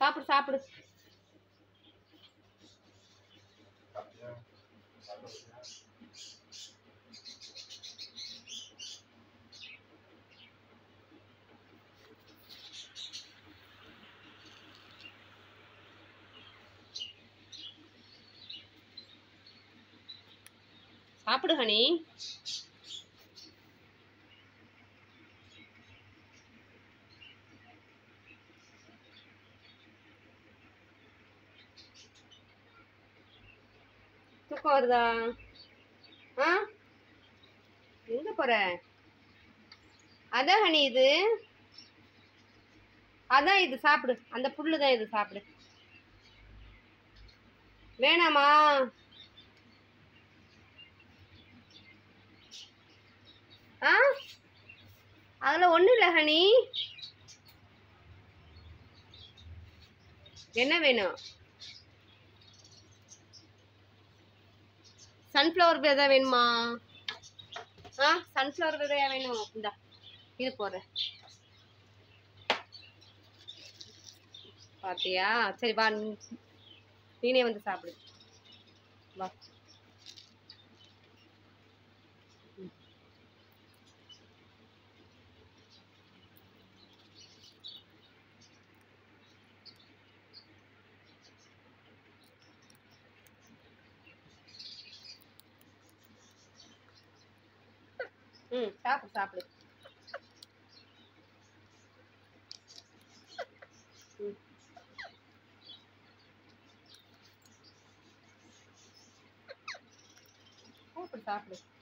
சாப்பிடு சாப்பிடு. சாப்பிடு ஹனி. தூக்கம் வருதா ஆ? எங்க போற? அதான் ஹனி இது. அதான் இது சாப்பிடு. அந்த புல்லு தான் இது சாப்பிடு. வேணாமா? ஆ? அதில் ஒன்றும் இல்லை ஹனி. என்ன வேணும்? சன்ஃப்ளவர் விதை வேணுமா? ஆ சன்ஃப்ளவர் விதையா வேணும். இந்தா இது போடுறேன் பார்த்தியா சரி வா நீனே வந்து சாப்பிடு. வா. ம் சாப்பிடு சாப்பிடு ம். சாப்பிடு சாப்பிடு ம்